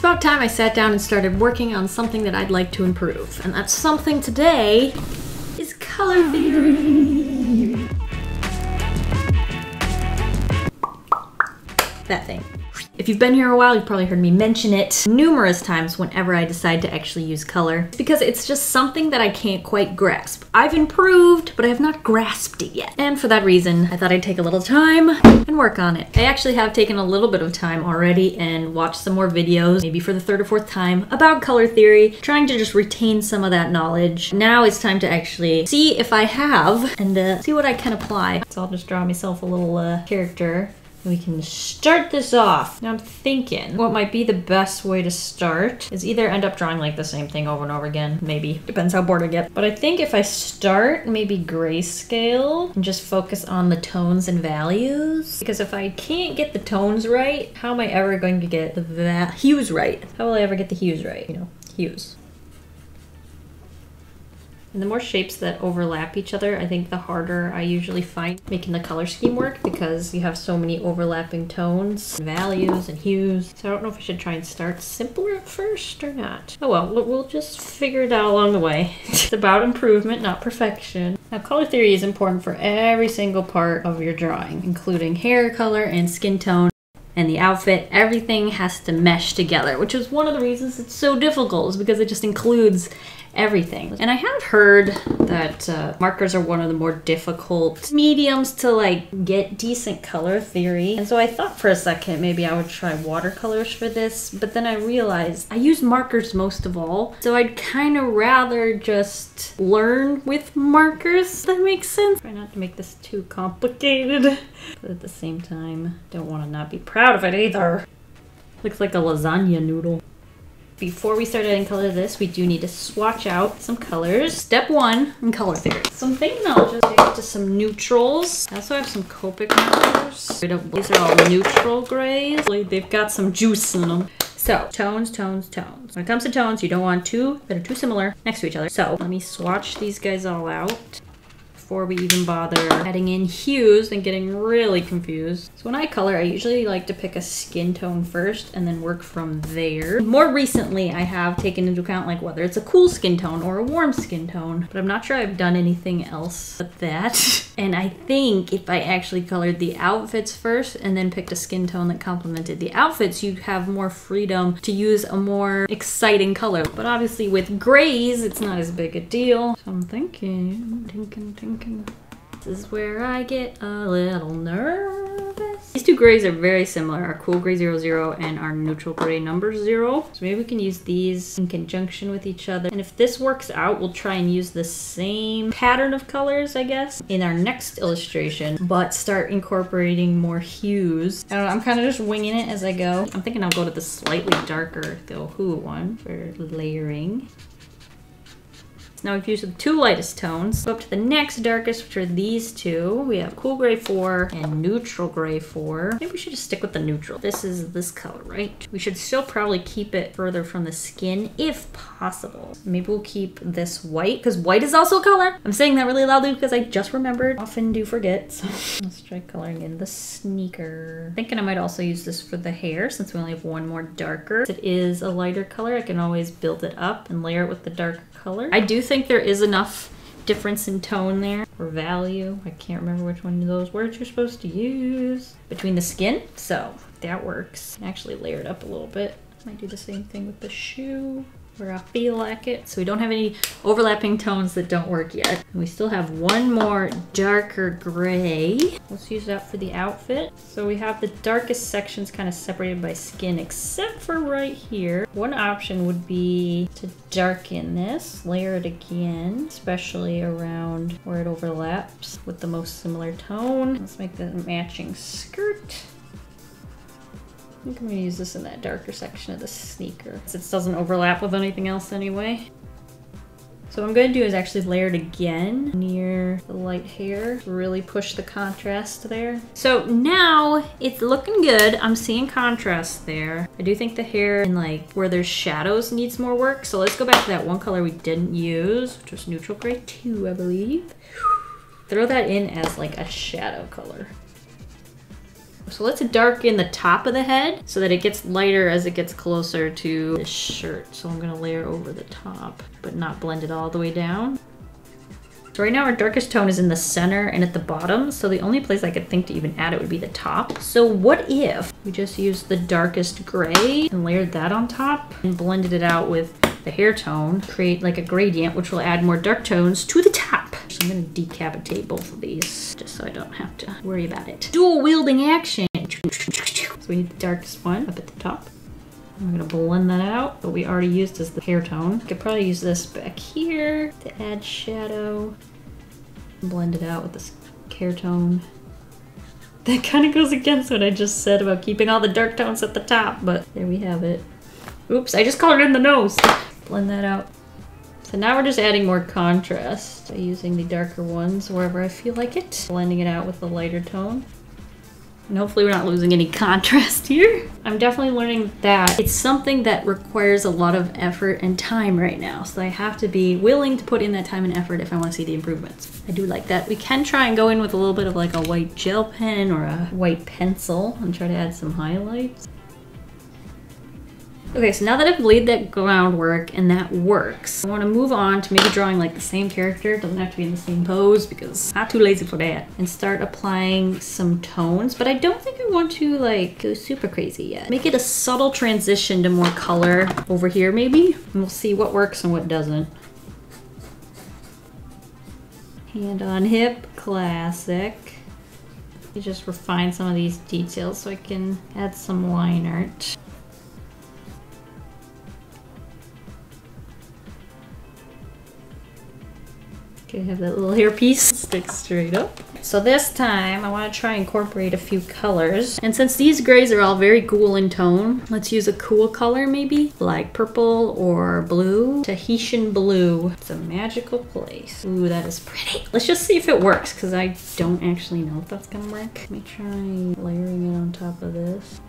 It's about time I sat down and started working on something that I'd like to improve. And that something today is color theory. That thing. If you've been here a while, you've probably heard me mention it numerous times whenever I decide to actually use color, because it's just something that I can't quite grasp. I've improved, but I have not grasped it yet. And for that reason, I thought I'd take a little time and work on it. I actually have taken a little bit of time already and watched some more videos, maybe for the third or fourth time, about color theory, trying to just retain some of that knowledge. Now it's time to actually see if I have and uh, see what I can apply. So I'll just draw myself a little uh, character we can start this off. Now I'm thinking what might be the best way to start is either end up drawing like the same thing over and over again, maybe. Depends how bored I get. But I think if I start maybe grayscale and just focus on the tones and values, because if I can't get the tones right, how am I ever going to get the hues right? How will I ever get the hues right? You know, hues. And the more shapes that overlap each other, I think the harder I usually find making the color scheme work because you have so many overlapping tones, values, and hues. So I don't know if I should try and start simpler at first or not. Oh well, we'll just figure it out along the way. it's about improvement, not perfection. Now color theory is important for every single part of your drawing, including hair color and skin tone and the outfit, everything has to mesh together, which is one of the reasons it's so difficult, is because it just includes everything. And I have heard that uh, markers are one of the more difficult mediums to like get decent color theory. And so I thought for a second maybe I would try watercolors for this, but then I realized I use markers most of all. So I'd kind of rather just learn with markers. That makes sense. Try not to make this too complicated, but at the same time, don't want to not be proud of it either. Looks like a lasagna noodle. Before we start adding color to this, we do need to swatch out some colors. Step one in color theory. Some I'm I'll just get to some neutrals. I also have some Copic markers. These are all neutral grays. They've got some juice in them. So, tones, tones, tones. When it comes to tones, you don't want two that are too similar next to each other. So, let me swatch these guys all out before we even bother adding in hues and getting really confused. So when I color, I usually like to pick a skin tone first and then work from there. More recently, I have taken into account like whether it's a cool skin tone or a warm skin tone, but I'm not sure I've done anything else but that. and I think if I actually colored the outfits first and then picked a skin tone that complemented the outfits, you have more freedom to use a more exciting color. But obviously with grays, it's not as big a deal. So I'm thinking, thinking, thinking, this is where I get a little nervous. These two grays are very similar, our cool gray 00 and our neutral gray number 0. So maybe we can use these in conjunction with each other. And if this works out, we'll try and use the same pattern of colors, I guess, in our next illustration, but start incorporating more hues. I don't know, I'm kind of just winging it as I go. I'm thinking I'll go to the slightly darker the Who one for layering. Now we've used the two lightest tones. Go up to the next darkest, which are these two. We have Cool Gray 4 and Neutral Gray 4. Maybe we should just stick with the neutral. This is this color, right? We should still probably keep it further from the skin if possible. Maybe we'll keep this white because white is also a color. I'm saying that really loudly because I just remembered. Often do forget. So let's try coloring in the sneaker. Thinking I might also use this for the hair since we only have one more darker. It is a lighter color, I can always build it up and layer it with the dark color. I do think there is enough difference in tone there or value. I can't remember which one of those words you're supposed to use between the skin. So that works. Actually layer it up a little bit. Might do the same thing with the shoe where I feel like it. So we don't have any overlapping tones that don't work yet. We still have one more darker gray. Let's use that for the outfit. So we have the darkest sections kind of separated by skin except for right here. One option would be to darken this, layer it again, especially around where it overlaps with the most similar tone. Let's make the matching skirt. I think I'm gonna use this in that darker section of the sneaker. It doesn't overlap with anything else anyway. So what I'm gonna do is actually layer it again near the light hair. Really push the contrast there. So now it's looking good. I'm seeing contrast there. I do think the hair and like where there's shadows needs more work. So let's go back to that one color we didn't use, which was neutral gray 2, I believe. Throw that in as like a shadow color So let's darken the top of the head so that it gets lighter as it gets closer to this shirt. So I'm gonna layer over the top, but not blend it all the way down. So right now our darkest tone is in the center and at the bottom, so the only place I could think to even add it would be the top. So what if we just used the darkest gray and layered that on top and blended it out with the hair tone, create like a gradient, which will add more dark tones to the top. So I'm gonna decapitate both of these just so I don't have to worry about it. Dual wielding action. So we need the darkest one up at the top. I'm gonna blend that out, but we already used as the hair tone. Could probably use this back here to add shadow. Blend it out with this hair tone. That kind of goes against what I just said about keeping all the dark tones at the top, but there we have it. Oops, I just colored in the nose. Blend that out. So now we're just adding more contrast using the darker ones wherever I feel like it. Blending it out with the lighter tone. And hopefully we're not losing any contrast here. I'm definitely learning that it's something that requires a lot of effort and time right now. So I have to be willing to put in that time and effort if I want to see the improvements. I do like that. We can try and go in with a little bit of like a white gel pen or a white pencil and try to add some highlights. Okay, so now that I've laid that groundwork and that works, I want to move on to maybe drawing like the same character. Doesn't have to be in the same pose because I'm not too lazy for that. And start applying some tones, but I don't think I want to like go super crazy yet. Make it a subtle transition to more color over here maybe. And we'll see what works and what doesn't. Hand on hip, classic. You just refine some of these details so I can add some line art. Okay, have that little hairpiece stick straight up. So this time I want to try and incorporate a few colors. And since these grays are all very cool in tone, let's use a cool color maybe, like purple or blue. Tahitian blue. It's a magical place. Ooh, that is pretty. Let's just see if it works because I don't actually know if that's gonna work. Let me try layering it on top of this.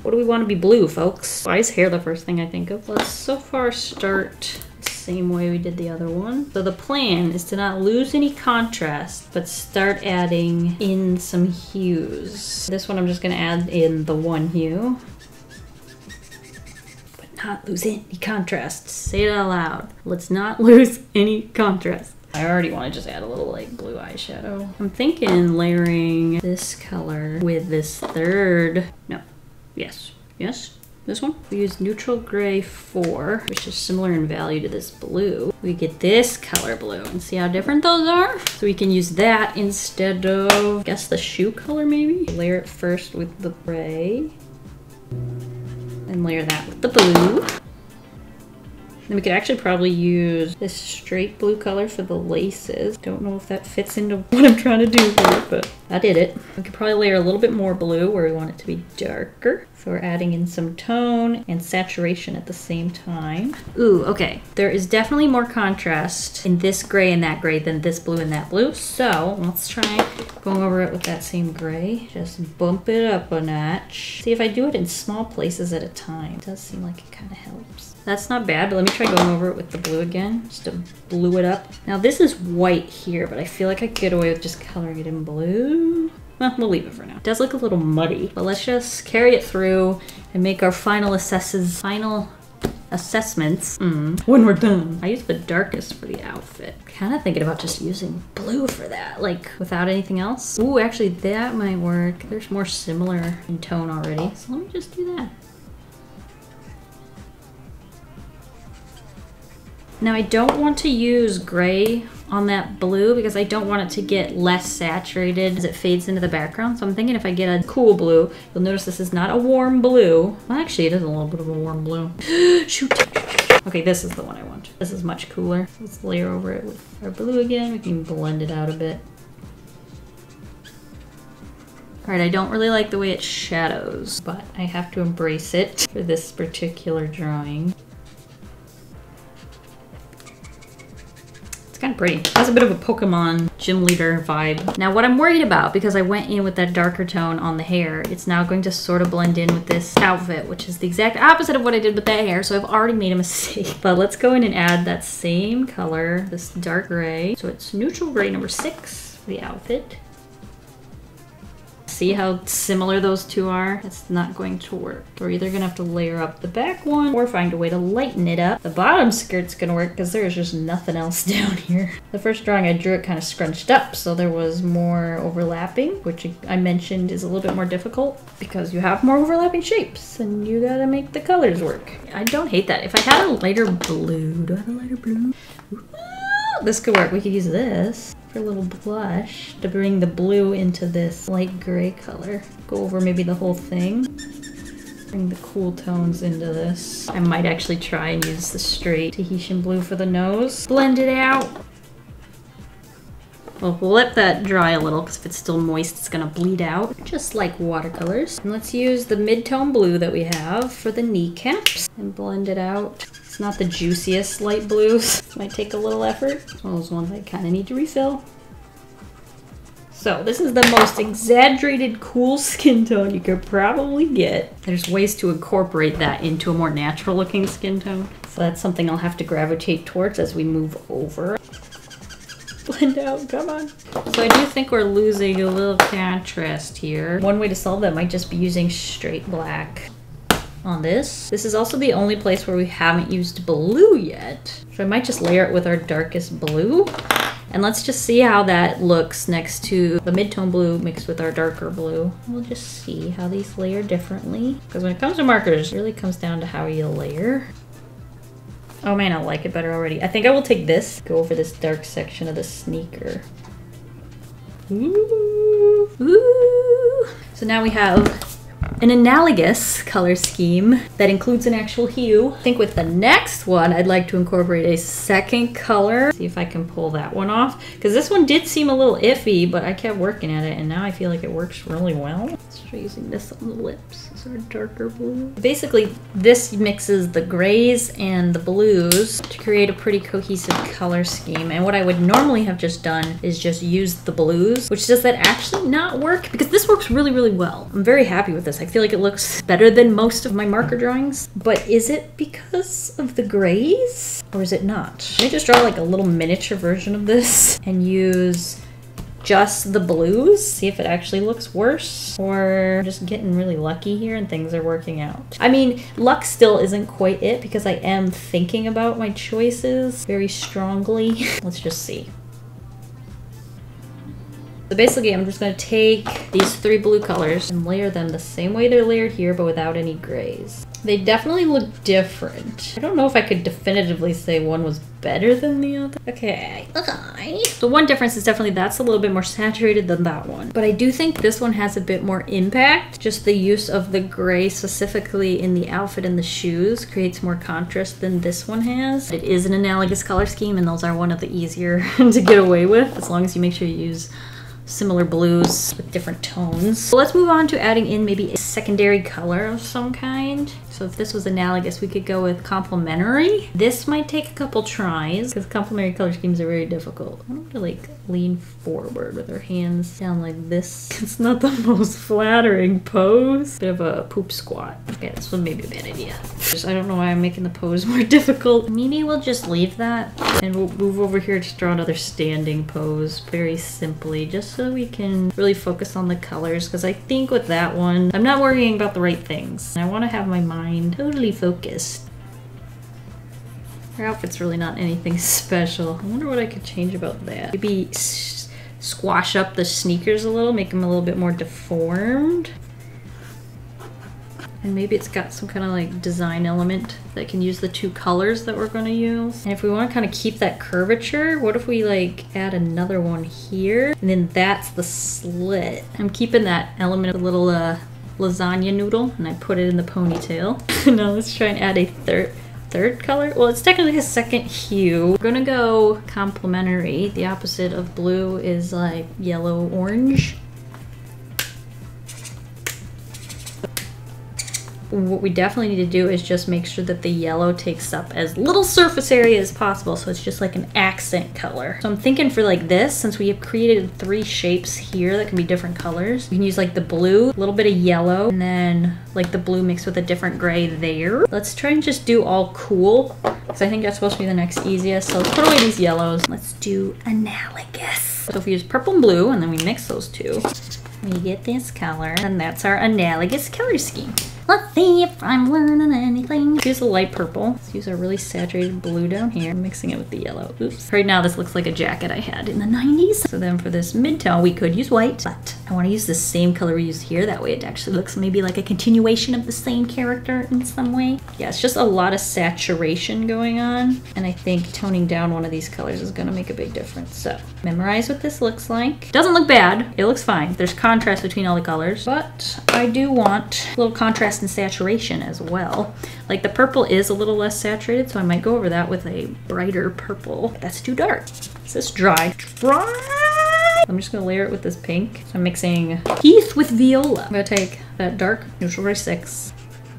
What do we want to be blue, folks? Why is hair the first thing I think of? Let's so far start same way we did the other one. So the plan is to not lose any contrast, but start adding in some hues. This one I'm just gonna add in the one hue. But not lose any contrast. Say it out loud. Let's not lose any contrast. I already want to just add a little like blue eyeshadow. I'm thinking layering this color with this third. No. Yes. Yes. This one. We use neutral gray 4, which is similar in value to this blue. We get this color blue and see how different those are? So we can use that instead of, I guess the shoe color maybe? Layer it first with the gray. And layer that with the blue. Then we could actually probably use this straight blue color for the laces. Don't know if that fits into what I'm trying to do here, but I did it. We could probably layer a little bit more blue where we want it to be darker. So we're adding in some tone and saturation at the same time. Ooh, okay. There is definitely more contrast in this gray and that gray than this blue and that blue. So let's try going over it with that same gray. Just bump it up a notch. See if I do it in small places at a time. It does seem like it kind of helps. That's not bad, but let me try going over it with the blue again, just to blue it up. Now this is white here, but I feel like I could get away with just coloring it in blue. Well, we'll leave it for now. It does look a little muddy, but let's just carry it through and make our final assesses, final assessments mm, when we're done. I use the darkest for the outfit. Kind of thinking about just using blue for that, like without anything else. Ooh, actually that might work. There's more similar in tone already, so let me just do that. Now I don't want to use gray on that blue because I don't want it to get less saturated as it fades into the background. So I'm thinking if I get a cool blue, you'll notice this is not a warm blue. Well, actually it is a little bit of a warm blue. Shoot. Okay, this is the one I want. This is much cooler. Let's layer over it with our blue again. We can blend it out a bit. All right, I don't really like the way it shadows, but I have to embrace it for this particular drawing. It's kind of pretty. It has a bit of a Pokemon gym leader vibe. Now what I'm worried about, because I went in with that darker tone on the hair, it's now going to sort of blend in with this outfit, which is the exact opposite of what I did with that hair, so I've already made a mistake. But let's go in and add that same color, this dark gray. So it's neutral gray number six the outfit See how similar those two are? It's not going to work. We're either gonna have to layer up the back one or find a way to lighten it up. The bottom skirt's gonna work because there's just nothing else down here. The first drawing I drew it kind of scrunched up, so there was more overlapping, which I mentioned is a little bit more difficult because you have more overlapping shapes and you gotta make the colors work. I don't hate that. If I had a lighter blue, do I have a lighter blue? Ooh, this could work. We could use this for a little blush to bring the blue into this light gray color. Go over maybe the whole thing. Bring the cool tones into this. I might actually try and use the straight Tahitian blue for the nose. Blend it out. Well, we'll let that dry a little because if it's still moist, it's gonna bleed out, just like watercolors. And let's use the mid-tone blue that we have for the kneecaps and blend it out. It's not the juiciest light blues. Might take a little effort. It's one of those ones I kind of need to refill. So this is the most exaggerated cool skin tone you could probably get. There's ways to incorporate that into a more natural looking skin tone. So that's something I'll have to gravitate towards as we move over blend out, come on. So I do think we're losing a little contrast here. One way to solve that might just be using straight black on this. This is also the only place where we haven't used blue yet. So I might just layer it with our darkest blue. And let's just see how that looks next to the mid-tone blue mixed with our darker blue. We'll just see how these layer differently. Because when it comes to markers, it really comes down to how you layer. Oh man, I like it better already. I think I will take this, go over this dark section of the sneaker. Ooh, ooh. So now we have an analogous color scheme that includes an actual hue. I think with the next one, I'd like to incorporate a second color. See if I can pull that one off. Because this one did seem a little iffy, but I kept working at it, and now I feel like it works really well. Let's try using this on the lips. Is darker blue. Basically, this mixes the grays and the blues to create a pretty cohesive color scheme. And what I would normally have just done is just use the blues, which does that actually not work? Because this works really, really well. I'm very happy with this. I feel like it looks better than most of my marker drawings. But is it because of the grays? Or is it not? Let me just draw like a little miniature version of this and use just the blues, see if it actually looks worse, or just getting really lucky here and things are working out. I mean, luck still isn't quite it because I am thinking about my choices very strongly. Let's just see. So basically I'm just going to take these three blue colors and layer them the same way they're layered here but without any grays. They definitely look different. I don't know if I could definitively say one was better than the other. Okay, okay. The one difference is definitely that's a little bit more saturated than that one. But I do think this one has a bit more impact. Just the use of the gray specifically in the outfit and the shoes creates more contrast than this one has. It is an analogous color scheme and those are one of the easier to get away with as long as you make sure you use similar blues with different tones. So let's move on to adding in maybe a secondary color of some kind. So if this was analogous, we could go with complementary. This might take a couple tries because complementary color schemes are very difficult. I want to like lean forward with our hands down like this. It's not the most flattering pose. Bit of a poop squat. Okay, this one may be a bad idea. Just, I don't know why I'm making the pose more difficult. Maybe we'll just leave that and we'll move over here to draw another standing pose very simply just so we can really focus on the colors because I think with that one, I'm not worrying about the right things. I want to have my mind mind totally focused. Her outfit's really not anything special. I wonder what I could change about that. Maybe squash up the sneakers a little, make them a little bit more deformed. And maybe it's got some kind of like design element that can use the two colors that we're going to use. And if we want to kind of keep that curvature, what if we like add another one here? And then that's the slit. I'm keeping that element a little uh, lasagna noodle and I put it in the ponytail. now let's try and add a third third color. Well, it's technically a second hue. We're gonna go complementary. The opposite of blue is like yellow orange. What we definitely need to do is just make sure that the yellow takes up as little surface area as possible so it's just like an accent color. So I'm thinking for like this, since we have created three shapes here that can be different colors, we can use like the blue, a little bit of yellow, and then like the blue mixed with a different gray there. Let's try and just do all cool because I think that's supposed to be the next easiest. So let's put away these yellows. Let's do analogous. So if we use purple and blue and then we mix those two, we get this color, and that's our analogous color scheme. Let's see if I'm learning anything. Use a light purple. Let's use a really saturated blue down here. I'm mixing it with the yellow. Oops. Right now this looks like a jacket I had in the 90s. So then for this mid-tone, we could use white, but I want to use the same color we used here. That way it actually looks maybe like a continuation of the same character in some way. Yeah, it's just a lot of saturation going on. And I think toning down one of these colors is going to make a big difference. So memorize what this looks like. Doesn't look bad. It looks fine. There's contrast between all the colors, but I do want a little contrast and saturation as well. Like the purple is a little less saturated, so I might go over that with a brighter purple. That's too dark. Is this dry? Dry! I'm just gonna layer it with this pink. So I'm mixing Heath with Viola. I'm gonna take that dark neutral gray 6.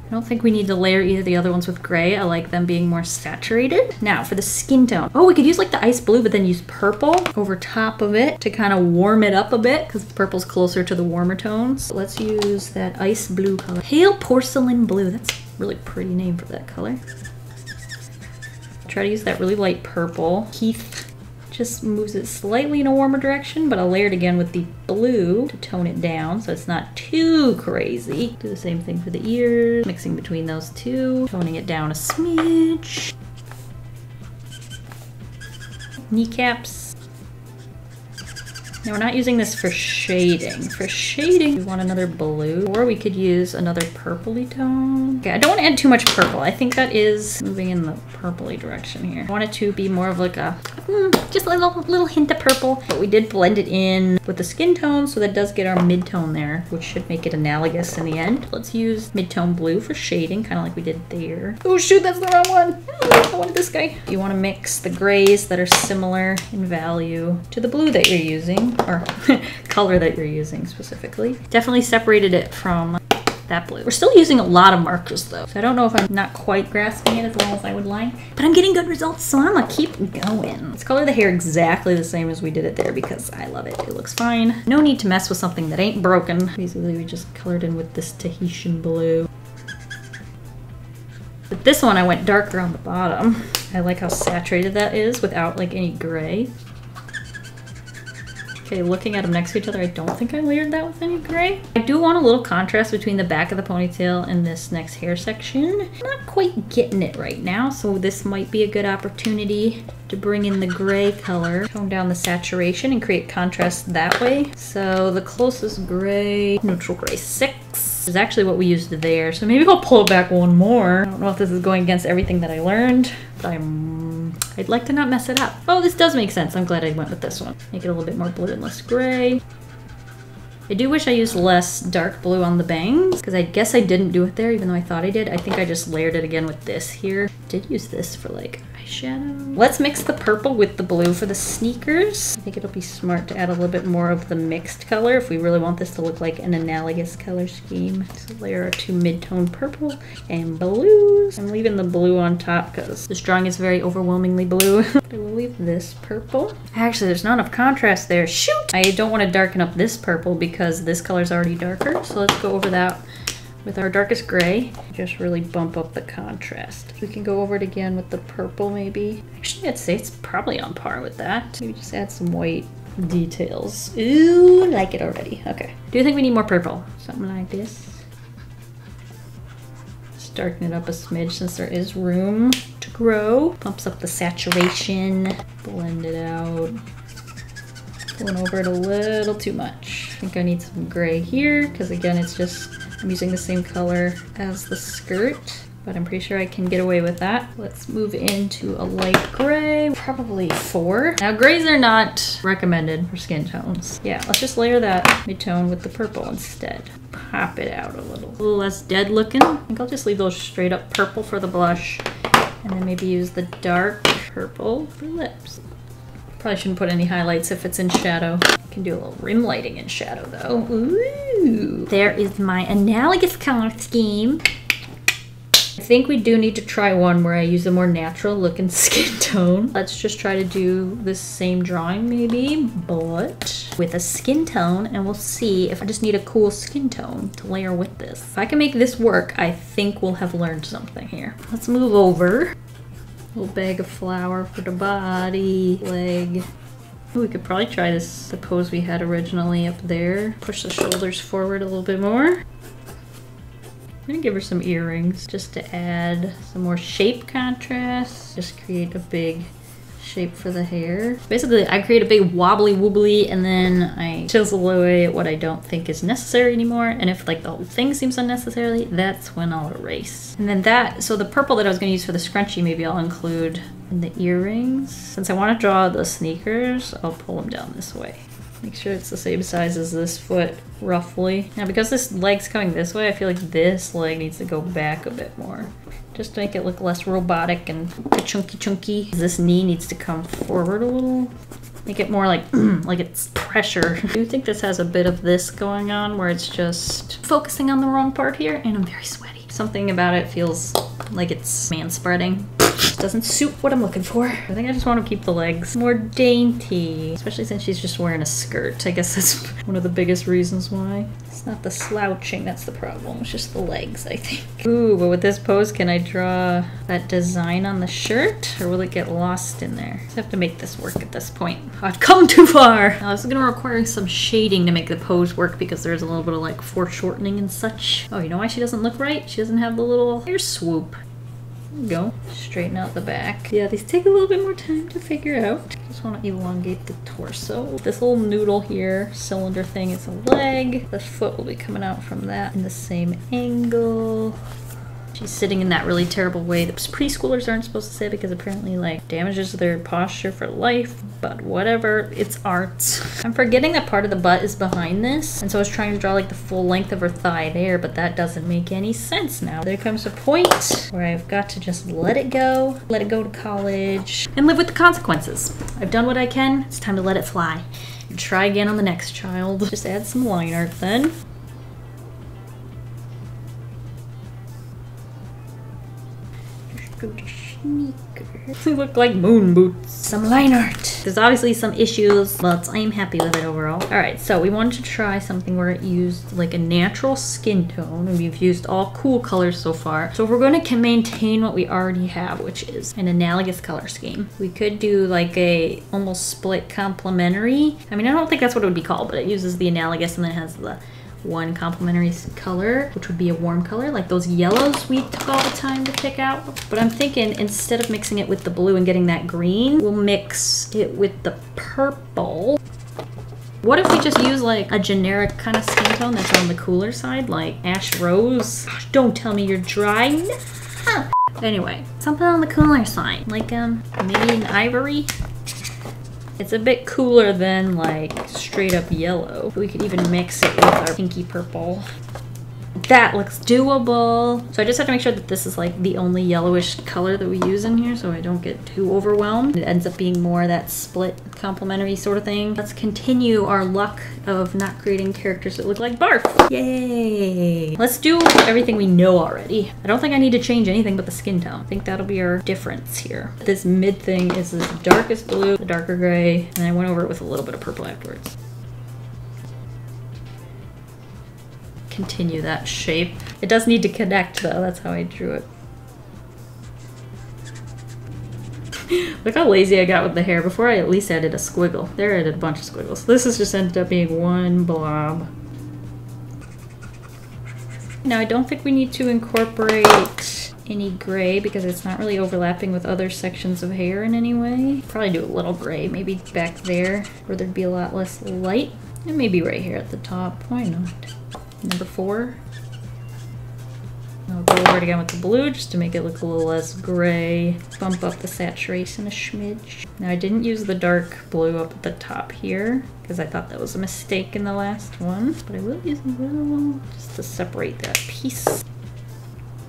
I don't think we need to layer either the other ones with gray. I like them being more saturated. Now for the skin tone. Oh, we could use like the ice blue, but then use purple over top of it to kind of warm it up a bit because the purple's closer to the warmer tones. Let's use that ice blue color. Pale porcelain blue. That's really pretty name for that color. Try to use that really light purple. Heath just moves it slightly in a warmer direction, but I'll layer it again with the blue to tone it down so it's not too crazy. Do the same thing for the ears, mixing between those two, toning it down a smidge. Kneecaps. Now we're not using this for shading. For shading, we want another blue, or we could use another purpley tone. Okay, I don't want to add too much purple. I think that is moving in the purpley direction here. I want it to be more of like a, mm, just a little, little hint of purple, but we did blend it in with the skin tone, so that does get our mid-tone there, which should make it analogous in the end. Let's use mid-tone blue for shading, kind of like we did there. Oh shoot, that's the wrong one. I wanted this guy. You want to mix the grays that are similar in value to the blue that you're using or color that you're using specifically. Definitely separated it from that blue. We're still using a lot of markers though, so I don't know if I'm not quite grasping it as well as I would like, but I'm getting good results, so I'm gonna keep going. Let's color the hair exactly the same as we did it there because I love it. It looks fine. No need to mess with something that ain't broken. Basically, we just colored in with this Tahitian blue. But this one I went darker on the bottom. I like how saturated that is without like any gray. Okay, looking at them next to each other, I don't think I layered that with any gray. I do want a little contrast between the back of the ponytail and this next hair section. I'm not quite getting it right now, so this might be a good opportunity to bring in the gray color, tone down the saturation and create contrast that way. So the closest gray, neutral gray 6 is actually what we used there. So maybe I'll pull back one more. I don't know if this is going against everything that I learned, but I'm I'd like to not mess it up. Oh, this does make sense. I'm glad I went with this one. Make it a little bit more blue and less gray. I do wish I used less dark blue on the bangs, because I guess I didn't do it there, even though I thought I did. I think I just layered it again with this here. Did use this for like eyeshadow. Let's mix the purple with the blue for the sneakers. I think it'll be smart to add a little bit more of the mixed color if we really want this to look like an analogous color scheme. So layer our two mid-tone purple and blues. I'm leaving the blue on top because this drawing is very overwhelmingly blue. I will leave this purple. Actually, there's not enough contrast there. Shoot! I don't want to darken up this purple because this color is already darker. So let's go over that with our darkest gray. Just really bump up the contrast. We can go over it again with the purple maybe. Actually, I'd say it's probably on par with that. Maybe just add some white details. Ooh, like it already. Okay. Do you think we need more purple? Something like this. Just darken it up a smidge since there is room to grow. Pumps up the saturation. Blend it out. Going over it a little too much. I think I need some gray here because again, it's just I'm using the same color as the skirt, but I'm pretty sure I can get away with that. Let's move into a light gray, probably four. Now grays are not recommended for skin tones. Yeah, let's just layer that mid-tone with the purple instead. Pop it out a little. A little less dead looking. I think I'll just leave those straight up purple for the blush and then maybe use the dark purple for lips. Probably shouldn't put any highlights if it's in shadow. Can do a little rim lighting in shadow though. Ooh. There is my analogous color scheme. I think we do need to try one where I use a more natural looking skin tone. Let's just try to do the same drawing maybe, but with a skin tone and we'll see if I just need a cool skin tone to layer with this. If I can make this work, I think we'll have learned something here. Let's move over. Little bag of flour for the body, leg. Ooh, we could probably try this, the pose we had originally up there. Push the shoulders forward a little bit more. I'm gonna give her some earrings just to add some more shape contrast. Just create a big shape for the hair. Basically, I create a big wobbly wobbly and then I chisel away what I don't think is necessary anymore. And if like the whole thing seems unnecessary, that's when I'll erase. And then that, so the purple that I was gonna use for the scrunchie, maybe I'll include in the earrings. Since I wanna draw the sneakers, I'll pull them down this way. Make sure it's the same size as this foot, roughly. Now because this leg's coming this way, I feel like this leg needs to go back a bit more just to make it look less robotic and chunky chunky. This knee needs to come forward a little. Make it more like, like it's pressure. I do think this has a bit of this going on where it's just focusing on the wrong part here and I'm very sweaty. Something about it feels like it's man spreading. Just doesn't suit what I'm looking for. I think I just want to keep the legs more dainty, especially since she's just wearing a skirt. I guess that's one of the biggest reasons why. It's not the slouching that's the problem, it's just the legs, I think. Ooh, but with this pose, can I draw that design on the shirt or will it get lost in there? I have to make this work at this point. I've come too far. Now this is gonna require some shading to make the pose work because there's a little bit of like foreshortening and such. Oh, you know why she doesn't look right? She doesn't have the little hair swoop go. Straighten out the back. Yeah, these take a little bit more time to figure out. Just want to elongate the torso. This little noodle here, cylinder thing, is a leg. The foot will be coming out from that in the same angle. She's sitting in that really terrible way that preschoolers aren't supposed to sit because apparently like damages their posture for life, but whatever, it's art. I'm forgetting that part of the butt is behind this, and so I was trying to draw like the full length of her thigh there, but that doesn't make any sense now. There comes a point where I've got to just let it go, let it go to college, and live with the consequences. I've done what I can, it's time to let it fly. And try again on the next child. Just add some line art then. Sneakers. They look like moon boots. Some line art. There's obviously some issues, but I am happy with it overall. All right, so we wanted to try something where it used like a natural skin tone, and we've used all cool colors so far. So if we're going to maintain what we already have, which is an analogous color scheme, we could do like a almost split complementary. I mean, I don't think that's what it would be called, but it uses the analogous and then has the one complementary color, which would be a warm color, like those yellows we took all the time to pick out. But I'm thinking instead of mixing it with the blue and getting that green, we'll mix it with the purple. What if we just use like a generic kind of skin tone that's on the cooler side, like ash rose? Don't tell me you're dry. Anyway, something on the cooler side, like um maybe an ivory. It's a bit cooler than like straight up yellow. We could even mix it with our pinky purple. That looks doable. So I just have to make sure that this is like the only yellowish color that we use in here so I don't get too overwhelmed. It ends up being more that split complementary sort of thing. Let's continue our luck of not creating characters that look like Barf. Yay! Let's do everything we know already. I don't think I need to change anything but the skin tone. I think that'll be our difference here. This mid thing is the darkest blue, the darker gray, and I went over it with a little bit of purple afterwards. Continue that shape. It does need to connect though, that's how I drew it. Look how lazy I got with the hair. Before I at least added a squiggle. There I added a bunch of squiggles. This has just ended up being one blob. Now I don't think we need to incorporate any gray because it's not really overlapping with other sections of hair in any way. Probably do a little gray, maybe back there where there'd be a lot less light. And maybe right here at the top, why not? Number four. I'll go over it again with the blue just to make it look a little less gray. Bump up the saturation a smidge. Now I didn't use the dark blue up at the top here because I thought that was a mistake in the last one. But I will use a little just to separate that piece.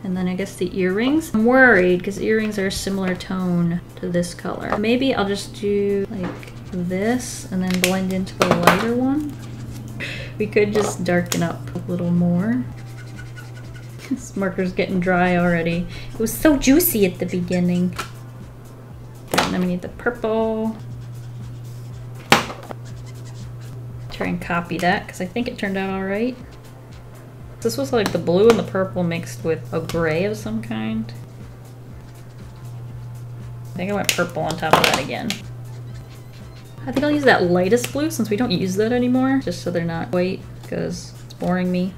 And then I guess the earrings. I'm worried because earrings are a similar tone to this color. Maybe I'll just do like this and then blend into the lighter one. We could just darken up little more. This marker's getting dry already. It was so juicy at the beginning. And then we need the purple. Try and copy that because I think it turned out all right. This was like the blue and the purple mixed with a gray of some kind. I think I went purple on top of that again. I think I'll use that lightest blue since we don't use that anymore, just so they're not white because boring me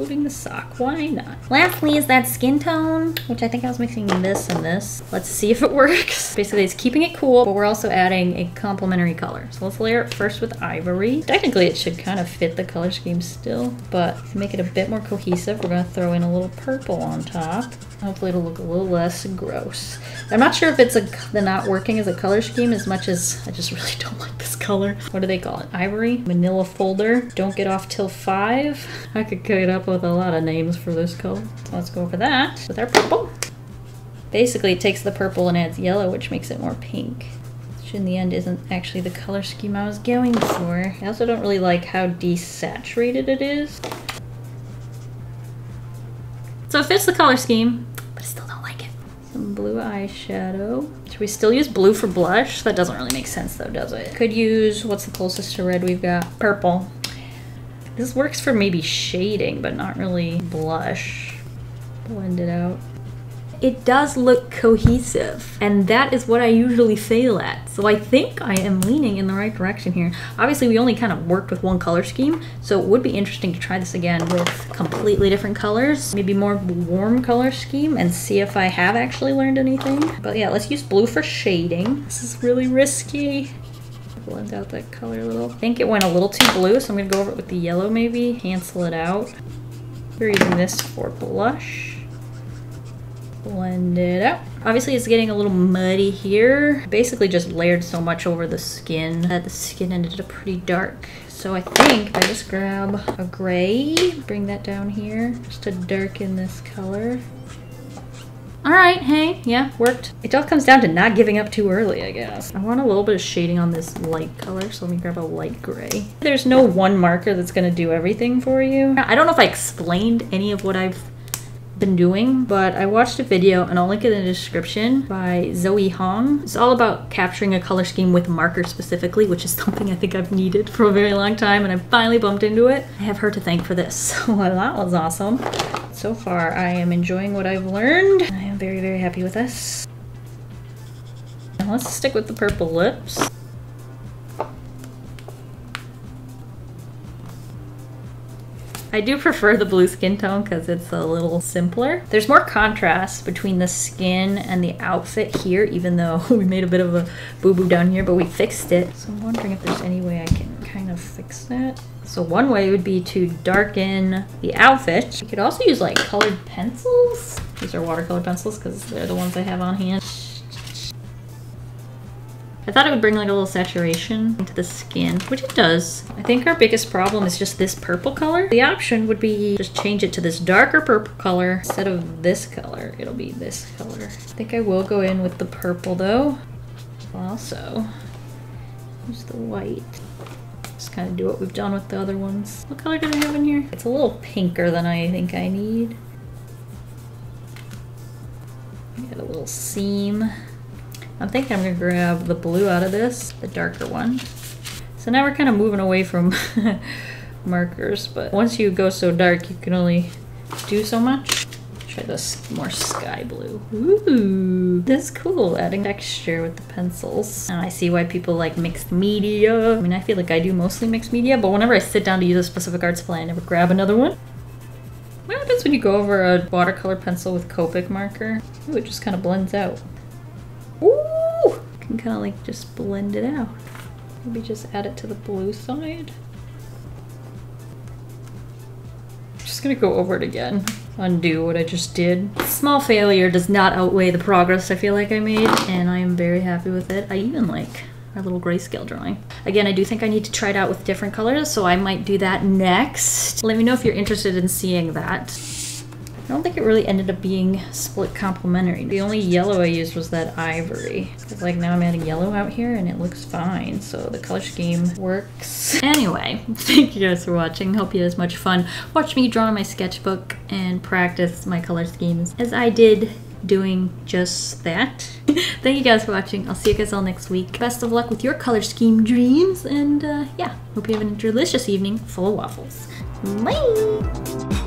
including the sock. Why not? Lastly is that skin tone, which I think I was mixing this and this. Let's see if it works. Basically, it's keeping it cool, but we're also adding a complementary color. So let's layer it first with ivory. Technically, it should kind of fit the color scheme still, but to make it a bit more cohesive, we're gonna throw in a little purple on top. Hopefully it'll look a little less gross. I'm not sure if it's a, the not working as a color scheme as much as I just really don't like color. What do they call it? Ivory? Manila folder. Don't get off till five. I could it up with a lot of names for this color. So let's go for that with our purple. Basically it takes the purple and adds yellow which makes it more pink. Which in the end isn't actually the color scheme I was going for. I also don't really like how desaturated it is. So it fits the color scheme, but I still don't it. Some blue eyeshadow. Should we still use blue for blush? That doesn't really make sense though, does it? Could use, what's the closest to red we've got? Purple. This works for maybe shading, but not really blush. Blend it out it does look cohesive. And that is what I usually fail at. So I think I am leaning in the right direction here. Obviously, we only kind of worked with one color scheme, so it would be interesting to try this again with completely different colors, maybe more warm color scheme, and see if I have actually learned anything. But yeah, let's use blue for shading. This is really risky blend out that color a little. I think it went a little too blue, so I'm gonna go over it with the yellow maybe, cancel it out. We're using this for blush blend it out. Obviously it's getting a little muddy here. Basically just layered so much over the skin that the skin ended up pretty dark. So I think I just grab a gray, bring that down here just to darken this color. All right, hey, yeah, worked. It all comes down to not giving up too early, I guess. I want a little bit of shading on this light color, so let me grab a light gray. There's no one marker that's gonna do everything for you. I don't know if I explained any of what I've been doing, but I watched a video and I'll link it in the description by Zoe Hong. It's all about capturing a color scheme with marker specifically, which is something I think I've needed for a very long time and I finally bumped into it. I have her to thank for this, so that was awesome. So far, I am enjoying what I've learned. I am very, very happy with this. Now let's stick with the purple lips. I do prefer the blue skin tone because it's a little simpler. There's more contrast between the skin and the outfit here, even though we made a bit of a boo-boo down here, but we fixed it. So I'm wondering if there's any way I can kind of fix that. So one way would be to darken the outfit. You could also use like colored pencils. These are watercolor pencils because they're the ones I have on hand. I thought it would bring like a little saturation into the skin, which it does. I think our biggest problem is just this purple color. The option would be just change it to this darker purple color instead of this color. It'll be this color. I think I will go in with the purple though. Also, use the white. Just kind of do what we've done with the other ones. What color did I have in here? It's a little pinker than I think I need. Got a little seam. I'm thinking I'm gonna grab the blue out of this, the darker one. So now we're kind of moving away from markers, but once you go so dark, you can only do so much. Try this more sky blue. Ooh, that's cool, adding texture with the pencils. And I see why people like mixed media. I mean, I feel like I do mostly mixed media, but whenever I sit down to use a specific art supply, I never grab another one. What happens when you go over a watercolor pencil with Copic marker? Ooh, it just kind of blends out. Can kind of like just blend it out. Maybe just add it to the blue side. just gonna go over it again. Undo what I just did. Small failure does not outweigh the progress I feel like I made, and I am very happy with it. I even like our little grayscale drawing. Again, I do think I need to try it out with different colors, so I might do that next. Let me know if you're interested in seeing that. I don't think it really ended up being split complementary. The only yellow I used was that ivory. Like now I'm adding yellow out here and it looks fine. So the color scheme works. Anyway, thank you guys for watching. Hope you had as much fun. Watch me draw my sketchbook and practice my color schemes as I did doing just that. Thank you guys for watching. I'll see you guys all next week. Best of luck with your color scheme dreams. And uh, yeah, hope you have a delicious evening full of waffles. Bye!